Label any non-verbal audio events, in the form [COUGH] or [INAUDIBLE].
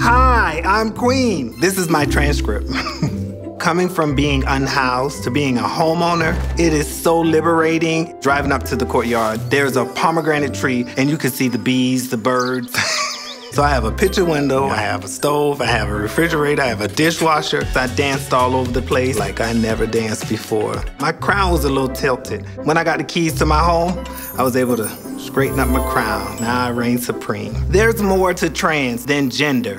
Hi, I'm Queen. This is my Trans Script. [LAUGHS] Coming from being unhoused to being a homeowner, it is so liberating. Driving up to the courtyard, there's a pomegranate tree, and you can see the bees, the birds. [LAUGHS] So I have a picture window, I have a stove, I have a refrigerator, I have a dishwasher. I danced all over the place like I never danced before. My crown was a little tilted. When I got the keys to my home, I was able to straighten up my crown. Now I reign supreme. There's more to trans than gender.